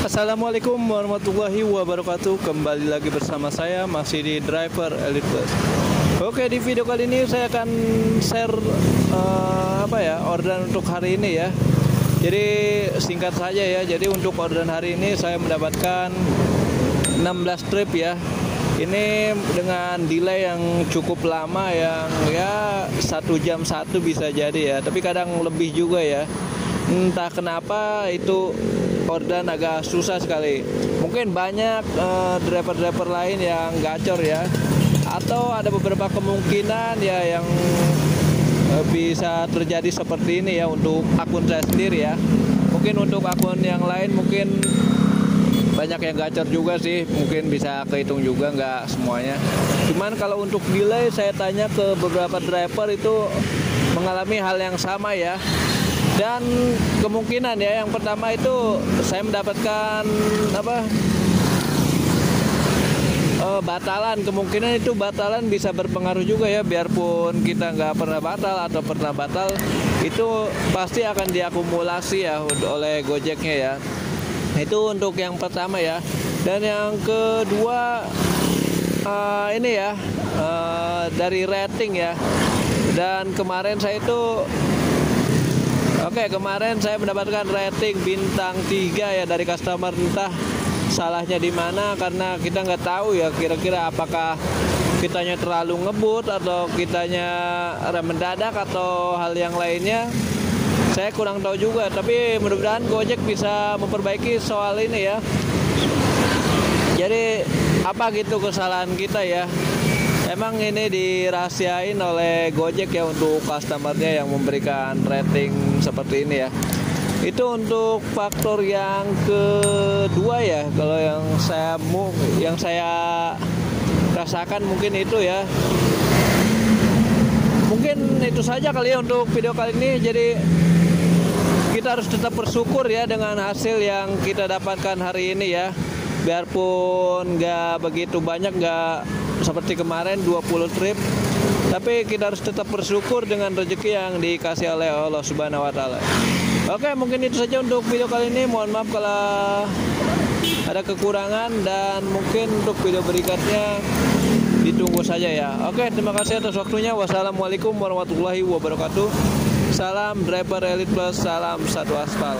Assalamualaikum warahmatullahi wabarakatuh. Kembali lagi bersama saya Masih di Driver Elite Plus. Oke di video kali ini saya akan share uh, Apa ya orderan untuk hari ini ya. Jadi singkat saja ya. Jadi untuk orderan hari ini saya mendapatkan 16 trip ya. Ini dengan delay yang cukup lama yang ya satu jam satu bisa jadi ya. Tapi kadang lebih juga ya. Entah kenapa itu ordan agak susah sekali. Mungkin banyak uh, driver-driver lain yang gacor ya. Atau ada beberapa kemungkinan ya yang uh, bisa terjadi seperti ini ya untuk akun saya sendiri ya. Mungkin untuk akun yang lain mungkin banyak yang gacor juga sih. Mungkin bisa kehitung juga nggak semuanya. Cuman kalau untuk delay saya tanya ke beberapa driver itu mengalami hal yang sama ya dan kemungkinan ya yang pertama itu saya mendapatkan apa uh, batalan kemungkinan itu batalan bisa berpengaruh juga ya biarpun kita nggak pernah batal atau pernah batal itu pasti akan diakumulasi ya oleh Gojeknya ya itu untuk yang pertama ya. Dan yang kedua uh, ini ya uh, dari rating ya. Dan kemarin saya itu Oke, kemarin saya mendapatkan rating bintang 3 ya dari customer. Entah salahnya di mana karena kita nggak tahu ya kira-kira apakah kitanya terlalu ngebut atau kitanya rem mendadak atau hal yang lainnya. Saya kurang tahu juga tapi mudah-mudahan Gojek bisa memperbaiki soal ini ya. Jadi apa gitu kesalahan kita ya emang ini dirahasiain oleh Gojek ya untuk customernya yang memberikan rating seperti ini ya. Itu untuk faktor yang kedua ya. Kalau yang saya yang saya rasakan mungkin itu ya. Mungkin itu saja kali ya untuk video kali ini. Jadi kita harus tetap bersyukur ya dengan hasil yang kita dapatkan hari ini ya. Biarpun nggak begitu banyak nggak seperti kemarin 20 trip tapi kita harus tetap bersyukur dengan rezeki yang dikasih oleh Allah Subhanahu wa taala. Oke, mungkin itu saja untuk video kali ini. Mohon maaf kalau ada kekurangan dan mungkin untuk video berikutnya ditunggu saja ya. Oke, terima kasih atas waktunya. Wassalamualaikum warahmatullahi wabarakatuh. Salam driver Elite Plus, salam satu aspal.